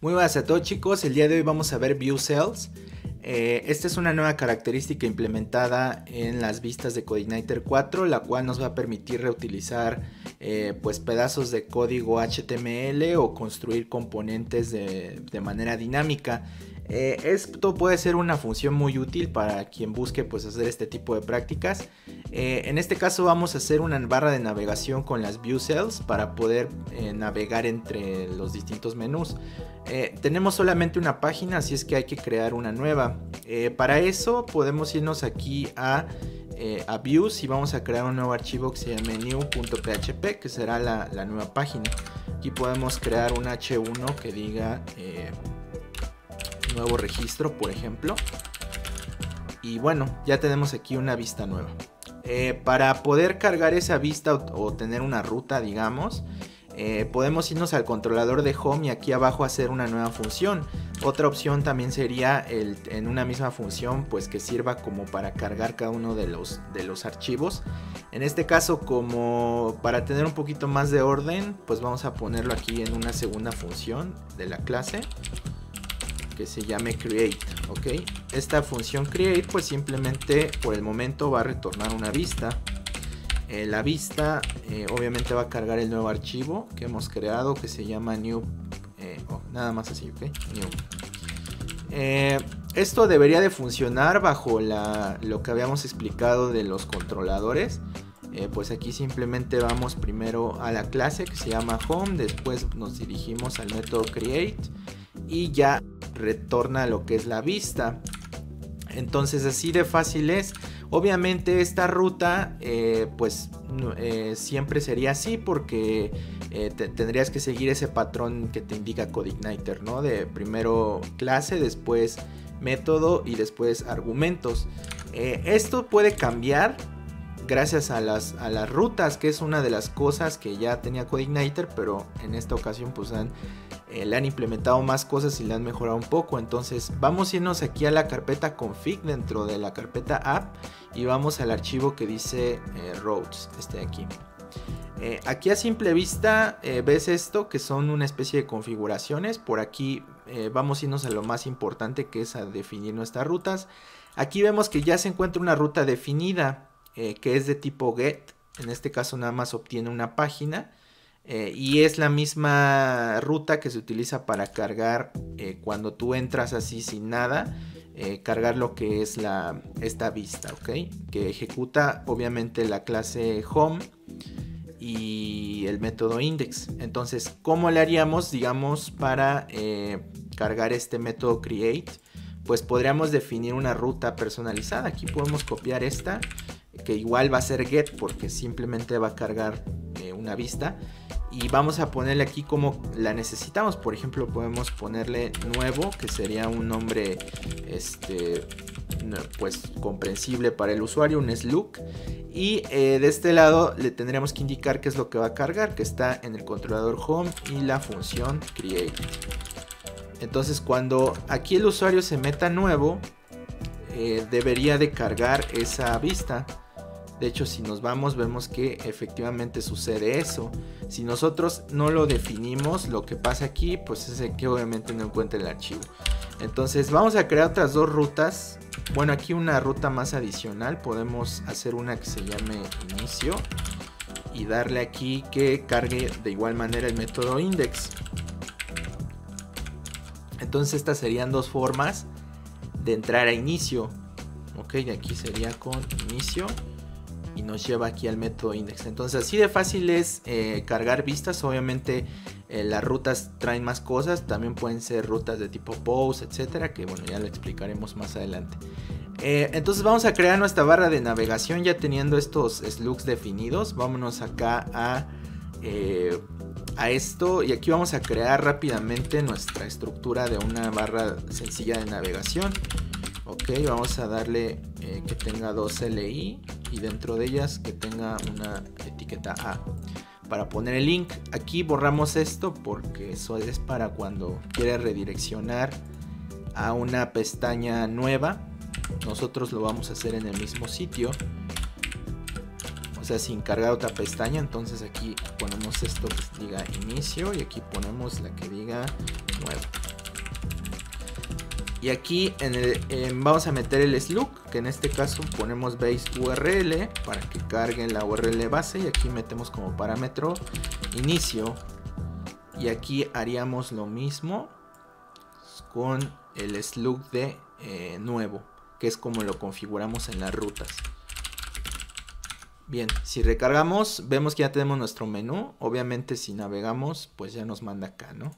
Muy buenas a todos chicos, el día de hoy vamos a ver View Cells. Eh, esta es una nueva característica implementada en las vistas de CodeIgniter 4, la cual nos va a permitir reutilizar eh, pues pedazos de código HTML o construir componentes de, de manera dinámica. Eh, esto puede ser una función muy útil para quien busque pues, hacer este tipo de prácticas. Eh, en este caso vamos a hacer una barra de navegación con las view cells para poder eh, navegar entre los distintos menús. tenemos solamente una página, así es que hay que crear una nueva. para eso podemos irnos aquí a, views y vamos a crear un nuevo archivo que se llame new.php, que será la, la, nueva página. Aquí podemos crear un h1 que diga nuevo registro, por ejemplo. Y bueno, ya tenemos aquí una vista nueva. Eh, para poder cargar esa vista o, tener una ruta, digamos, eh, podemos irnos al controlador de home y aquí abajo hacer una nueva función. Otra opción también sería el, en una misma función, pues que sirva como para cargar cada uno de los, de los archivos. En este caso, como para tener un poquito más de orden, pues vamos a ponerlo aquí en una segunda función de la clase que se llame create, ¿ok? Esta función create pues simplemente por el momento va a retornar una vista. Eh, la vista eh, obviamente va a cargar el nuevo archivo que hemos creado que se llama new, eh, oh, nada más así, ¿ok? Esto debería de funcionar bajo la, lo que habíamos explicado de los controladores. pues aquí simplemente vamos primero a la clase que se llama home, después nos dirigimos al método create y ya retorna lo que es la vista. Entonces así de fácil es. Obviamente esta ruta eh, pues eh, siempre sería así porque eh, tendrías que seguir ese patrón que te indica CodeIgniter, ¿no? De primero clase, después método y después argumentos. esto puede cambiar gracias a las, a las rutas, que es una de las cosas que ya tenía CodeIgniter, pero en esta ocasión pues han eh, le han implementado más cosas y le han mejorado un poco. Entonces vamos a irnos aquí a la carpeta config dentro de la carpeta app y vamos al archivo que dice eh, roads, este de aquí. Eh, aquí a simple vista ves esto que son una especie de configuraciones. Por aquí vamos a irnos a lo más importante que es a definir nuestras rutas. Aquí vemos que ya se encuentra una ruta definida que es de tipo get. En este caso nada más obtiene una página. Eh, y es la misma ruta que se utiliza para cargar eh, cuando tú entras así sin nada. Eh, cargar lo que es la, esta vista, ¿ok? Que ejecuta obviamente la clase home y el método index. Entonces, ¿cómo le haríamos, digamos, para cargar este método create? Pues podríamos definir una ruta personalizada. Aquí podemos copiar esta, que igual va a ser get porque simplemente va a cargar una vista y vamos a ponerle aquí como la necesitamos. Por ejemplo, podemos ponerle nuevo, que sería un nombre este pues comprensible para el usuario, un slug. Y eh, de este lado le tendremos que indicar qué es lo que va a cargar, que está en el controlador home y la función create. Entonces cuando aquí el usuario se meta nuevo, eh, debería de cargar esa vista. De hecho, si nos vamos, vemos que efectivamente sucede eso. Si nosotros no lo definimos, lo que pasa aquí, pues es que obviamente no encuentra el archivo. Entonces, vamos a crear otras dos rutas. Bueno, aquí una ruta más adicional. Podemos hacer una que se llame inicio. Y darle aquí que cargue de igual manera el método index. Entonces, estas serían dos formas de entrar a inicio. Ok, aquí sería con inicio y nos lleva aquí al método index. Entonces así de fácil es eh, cargar vistas. Obviamente eh, las rutas traen más cosas. También pueden ser rutas de tipo post, etcétera. Que bueno, ya lo explicaremos más adelante. Eh, entonces vamos a crear nuestra barra de navegación ya teniendo estos slugs definidos. Vámonos acá a, a esto y aquí vamos a crear rápidamente nuestra estructura de una barra sencilla de navegación. Ok, vamos a darle que tenga dos LI y dentro de ellas que tenga una etiqueta A. Para poner el link, aquí borramos esto porque eso es para cuando quiere redireccionar a una pestaña nueva. Nosotros lo vamos a hacer en el mismo sitio. O sea, sin cargar otra pestaña. Entonces aquí ponemos esto que diga inicio y aquí ponemos la que diga nuevo. Y aquí en el, vamos a meter el slug, que en este caso ponemos base URL para que cargue la URL base. Y aquí metemos como parámetro inicio. Y aquí haríamos lo mismo con el slug de eh, nuevo, que es como lo configuramos en las rutas. Bien, si recargamos, vemos que ya tenemos nuestro menú. Obviamente si navegamos, pues ya nos manda acá, ¿no?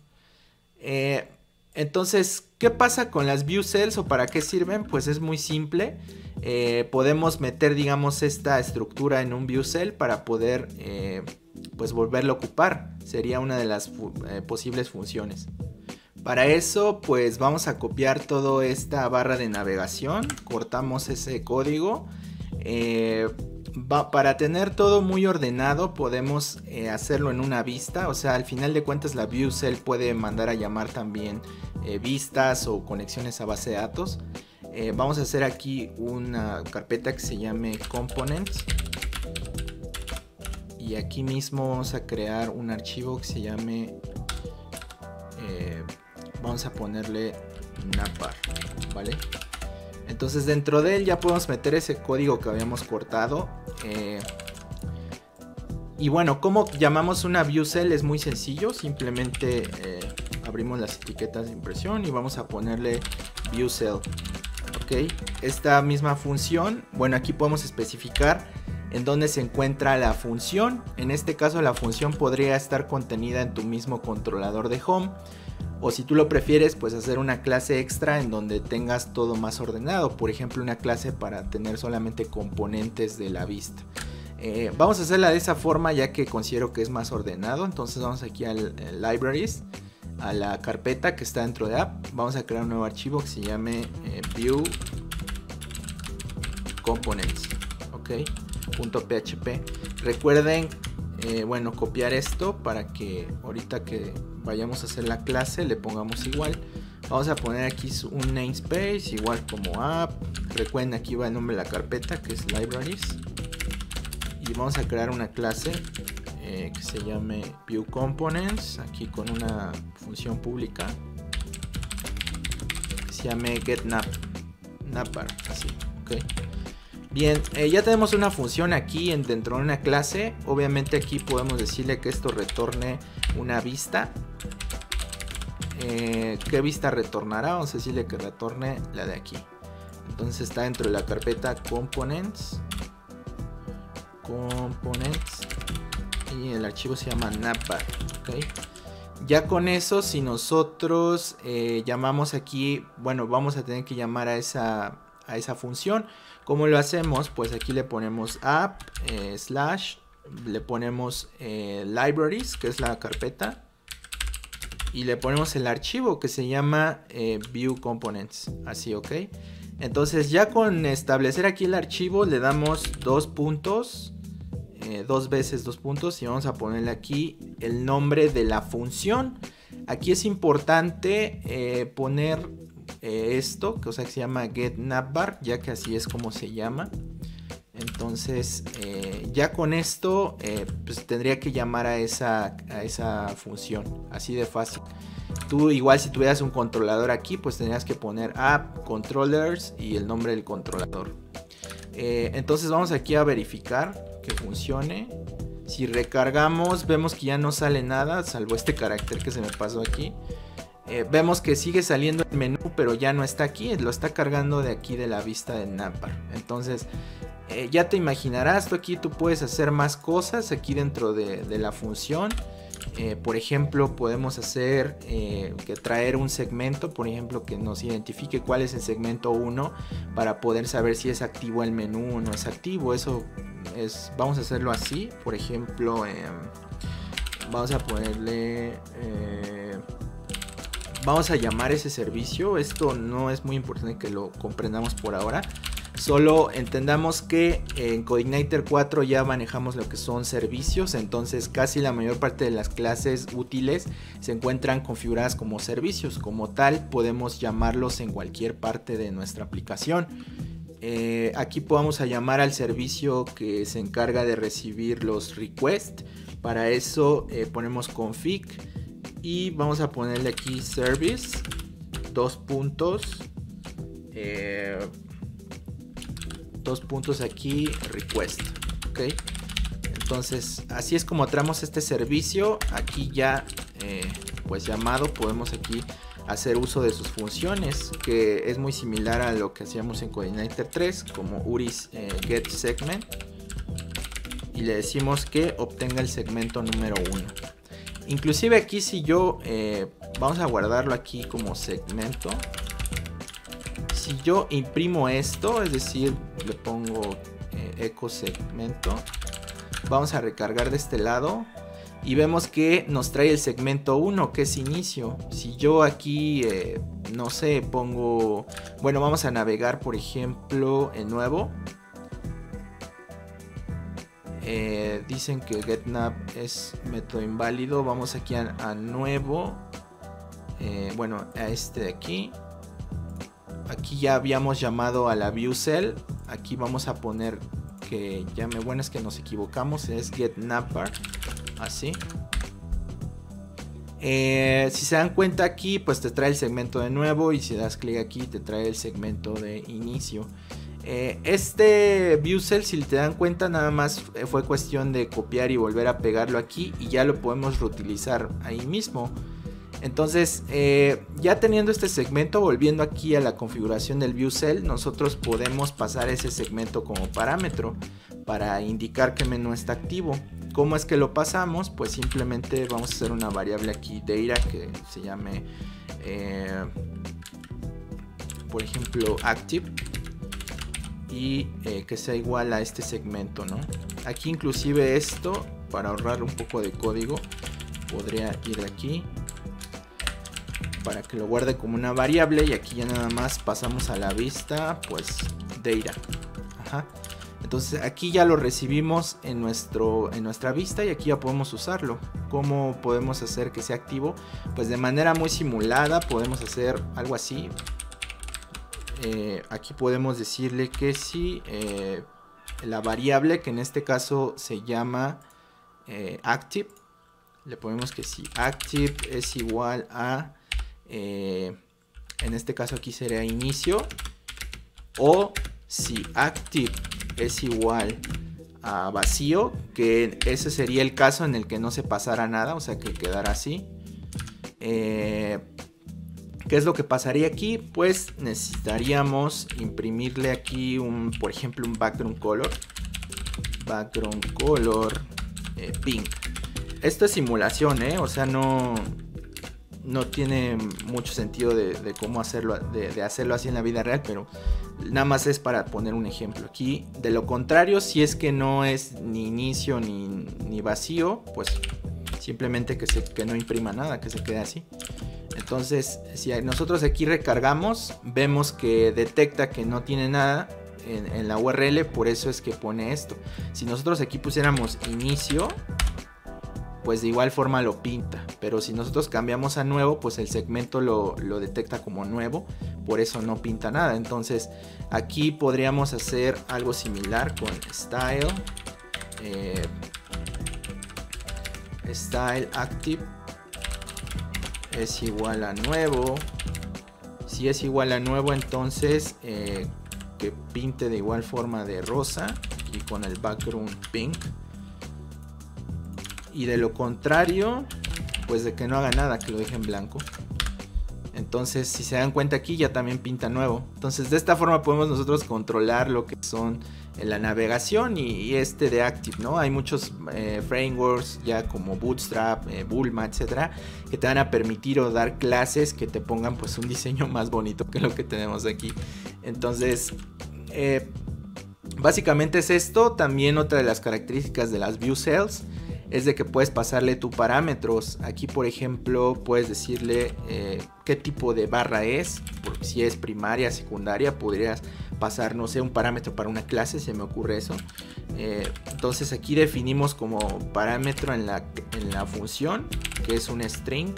Eh, entonces, ¿qué pasa con las view cells o para qué sirven? Pues es muy simple. Eh, podemos meter, digamos, esta estructura en un view cell para poder, eh, pues, volverlo a ocupar. Sería una de las eh, posibles funciones. Para eso, pues, vamos a copiar toda esta barra de navegación. Cortamos ese código para tener todo muy ordenado podemos eh, hacerlo en una vista, o sea, al final de cuentas la view cell puede mandar a llamar también eh, vistas o conexiones a base de datos. Eh, vamos a hacer aquí una carpeta que se llame components y aquí mismo vamos a crear un archivo que se llame vamos a ponerle napar, ¿vale? Entonces dentro de él ya podemos meter ese código que habíamos cortado. Eh, y bueno, ¿cómo llamamos una view cell? Es muy sencillo. Simplemente eh, abrimos las etiquetas de impresión y vamos a ponerle view cell. Ok, esta misma función, bueno, aquí podemos especificar en dónde se encuentra la función. En este caso la función podría estar contenida en tu mismo controlador de home o si tú lo prefieres, pues hacer una clase extra en donde tengas todo más ordenado. Por ejemplo, una clase para tener solamente componentes de la vista. Eh, vamos a hacerla de esa forma ya que considero que es más ordenado. Entonces vamos aquí al, Libraries, a la carpeta que está dentro de App. Vamos a crear un nuevo archivo que se llame eh, View Components. Ok, .php. Recuerden eh, bueno, copiar esto para que ahorita que vayamos a hacer la clase le pongamos igual. Vamos a poner aquí un namespace, igual como app. Recuerden, aquí va el nombre de la carpeta que es libraries. Y vamos a crear una clase eh, que se llame view components, aquí con una función pública. Que se llame getNap, napper, así, ok. Bien, eh, ya tenemos una función aquí en, dentro de una clase. Obviamente aquí podemos decirle que esto retorne una vista. Eh, ¿Qué vista retornará? Vamos a decirle que retorne la de aquí. Entonces está dentro de la carpeta components. Components. Y el archivo se llama navbar. Ya con eso, si nosotros eh, llamamos aquí, bueno, vamos a tener que llamar a esa, a esa función. ¿Cómo lo hacemos? Pues aquí le ponemos app eh, slash, le ponemos eh, libraries, que es la carpeta, y le ponemos el archivo que se llama eh, view components, así, ok. Entonces ya con establecer aquí el archivo le damos dos puntos, dos veces dos puntos y vamos a ponerle aquí el nombre de la función. Aquí es importante poner eh, esto, sea, que se llama getNavbar, ya que así es como se llama. Entonces, eh, ya con esto, eh, pues tendría que llamar a esa, a esa función, así de fácil. Tú igual si tuvieras un controlador aquí, pues tendrías que poner app controllers y el nombre del controlador. entonces vamos aquí a verificar que funcione. Si recargamos, vemos que ya no sale nada, salvo este carácter que se me pasó aquí. Eh, vemos que sigue saliendo el menú, pero ya no está aquí, lo está cargando de aquí de la vista de Napar. Entonces, eh, ya te imaginarás, tú aquí tú puedes hacer más cosas aquí dentro de, la función. Eh, por ejemplo, podemos hacer que traer un segmento, por ejemplo, que nos identifique cuál es el segmento 1 para poder saber si es activo el menú o no es activo. Eso es, vamos a hacerlo así. Por ejemplo, em, vamos a ponerle vamos a llamar ese servicio. Esto no es muy importante que lo comprendamos por ahora. Solo entendamos que en Coordinator 4 ya manejamos lo que son servicios, entonces casi la mayor parte de las clases útiles se encuentran configuradas como servicios. Como tal, podemos llamarlos en cualquier parte de nuestra aplicación. Eh, aquí podemos llamar al servicio que se encarga de recibir los requests. Para eso eh, ponemos config y vamos a ponerle aquí service dos puntos. Eh, dos puntos aquí, request. Ok. Entonces, así es como traemos este servicio. Aquí ya, eh, pues llamado, podemos aquí hacer uso de sus funciones, que es muy similar a lo que hacíamos en Coordinator 3, como URIS eh, get segment. Y le decimos que obtenga el segmento número 1. Inclusive aquí si yo, eh, vamos a guardarlo aquí como segmento. Si yo imprimo esto, es decir, le pongo eh, eco segmento, vamos a recargar de este lado y vemos que nos trae el segmento 1 que es inicio. Si yo aquí, eh, no sé, pongo, bueno, vamos a navegar por ejemplo en nuevo. Eh, dicen que getNav es método inválido. Vamos aquí a, nuevo. Eh, bueno, a este de aquí. Aquí ya habíamos llamado a la view cell. Aquí vamos a poner que llame bueno es que nos equivocamos. Es getNavbar así. Eh, si se dan cuenta aquí, pues te trae el segmento de nuevo y si das clic aquí te trae el segmento de inicio. Eh, este cell, si te dan cuenta, nada más fue cuestión de copiar y volver a pegarlo aquí y ya lo podemos reutilizar ahí mismo. Entonces, eh, ya teniendo este segmento, volviendo aquí a la configuración del view cell, nosotros podemos pasar ese segmento como parámetro para indicar que menú está activo. ¿Cómo es que lo pasamos? Pues simplemente vamos a hacer una variable aquí data que se llame, eh, por ejemplo, active y eh, que sea igual a este segmento, ¿no? Aquí inclusive esto, para ahorrar un poco de código, podría ir aquí para que lo guarde como una variable y aquí ya nada más pasamos a la vista, pues data. Ajá. Entonces aquí ya lo recibimos en, nuestro, en nuestra vista y aquí ya podemos usarlo. ¿Cómo podemos hacer que sea activo? Pues de manera muy simulada podemos hacer algo así. Eh, aquí podemos decirle que si eh, la variable que en este caso se llama eh, active, le ponemos que si active es igual a, en este caso aquí sería inicio, o si active es igual a vacío, que ese sería el caso en el que no se pasara nada, o sea que quedara así. ¿Qué es lo que pasaría aquí? Pues necesitaríamos imprimirle aquí un, por ejemplo, un background color. Background color eh, pink. Esto es simulación, ¿eh? O sea, no, no tiene mucho sentido de, cómo hacerlo, de, hacerlo así en la vida real, pero nada más es para poner un ejemplo aquí. De lo contrario, si es que no es ni inicio ni, vacío, pues simplemente que, se, que no imprima nada, que se quede así. Entonces, si nosotros aquí recargamos, vemos que detecta que no tiene nada en, la URL, por eso es que pone esto. Si nosotros aquí pusiéramos inicio, pues de igual forma lo pinta. Pero si nosotros cambiamos a nuevo, pues el segmento lo, detecta como nuevo, por eso no pinta nada. Entonces aquí podríamos hacer algo similar con style. Eh, style active es igual a nuevo. Si es igual a nuevo, entonces eh, que pinte de igual forma de rosa y con el background pink y de lo contrario, pues de que no haga nada, que lo deje en blanco. Entonces, si se dan cuenta aquí, ya también pinta nuevo. Entonces, de esta forma podemos nosotros controlar lo que son eh, la navegación y, este de Active, ¿no? Hay muchos eh, frameworks ya como Bootstrap, eh, Bulma, etcétera, que te van a permitir o dar clases que te pongan pues un diseño más bonito que lo que tenemos aquí. Entonces, básicamente es esto. También otra de las características de las view cells es de que puedes pasarle tus parámetros. Aquí, por ejemplo, puedes decirle eh, qué tipo de barra es. si es primaria, secundaria, podrías pasar, no sé, un parámetro para una clase, se me ocurre eso. Eh, entonces aquí definimos como parámetro en la, en la, función, que es un string,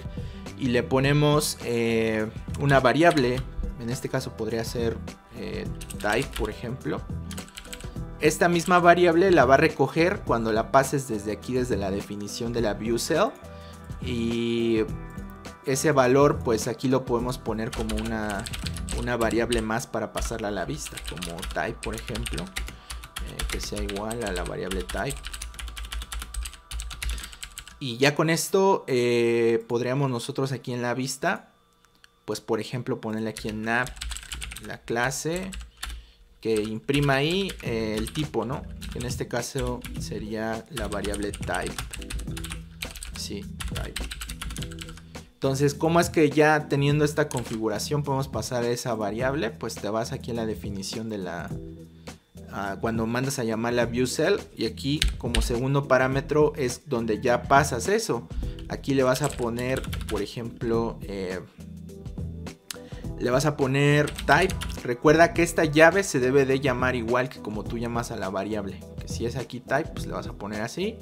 y le ponemos eh, una variable. En este caso podría ser type, por ejemplo. Esta misma variable la va a recoger cuando la pases desde aquí, desde la definición de la view cell. Y ese valor pues aquí lo podemos poner como una, una variable más para pasarla a la vista, como type por ejemplo, eh, que sea igual a la variable type. Y ya con esto eh, podríamos nosotros aquí en la vista, pues por ejemplo ponerle aquí en nav la clase que imprima ahí eh, el tipo, ¿no? en este caso sería la variable type. Sí, type. Entonces, ¿cómo es que ya teniendo esta configuración podemos pasar a esa variable? Pues te vas aquí en la definición de la... cuando mandas a llamar la viewCell y aquí como segundo parámetro es donde ya pasas eso. Aquí le vas a poner, por ejemplo, eh, le vas a poner type. Recuerda que esta llave se debe de llamar igual que como tú llamas a la variable. Que si es aquí type, pues le vas a poner así.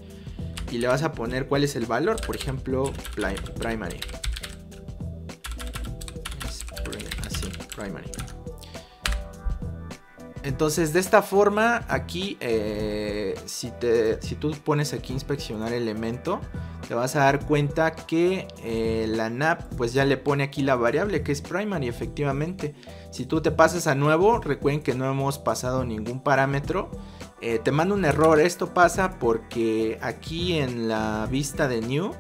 Y le vas a poner cuál es el valor, por ejemplo, primary. Entonces, de esta forma, aquí, eh, si, te, si tú pones aquí inspeccionar elemento, te vas a dar cuenta que eh, la NAP pues ya le pone aquí la variable que es primary efectivamente. Si tú te pasas a nuevo, recuerden que no hemos pasado ningún parámetro. Eh, te mando un error, esto pasa porque aquí en la vista de new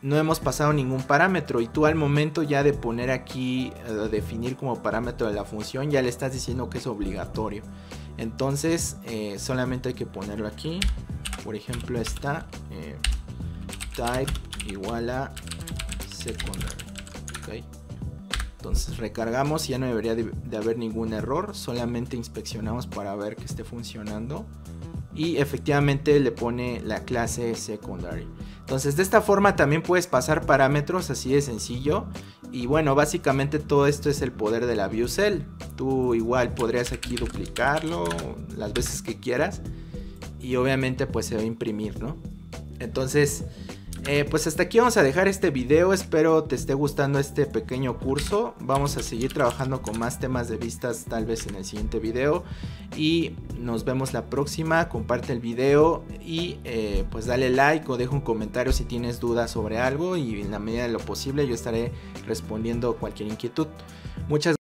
no hemos pasado ningún parámetro y tú al momento ya de poner aquí, eh, definir como parámetro de la función, ya le estás diciendo que es obligatorio. Entonces solamente hay que ponerlo aquí. Por ejemplo está type igual a secondary. Entonces recargamos ya no debería de, de haber ningún error. Solamente inspeccionamos para ver que esté funcionando. Y efectivamente le pone la clase secondary. Entonces de esta forma también puedes pasar parámetros así de sencillo. Y bueno, básicamente todo esto es el poder de la view cell. Tú igual podrías aquí duplicarlo las veces que quieras. Y obviamente pues se va a imprimir, ¿no? Entonces eh, pues hasta aquí vamos a dejar este video, espero te esté gustando este pequeño curso, vamos a seguir trabajando con más temas de vistas tal vez en el siguiente video y nos vemos la próxima, comparte el video y eh, pues dale like o deja un comentario si tienes dudas sobre algo y en la medida de lo posible yo estaré respondiendo cualquier inquietud. Muchas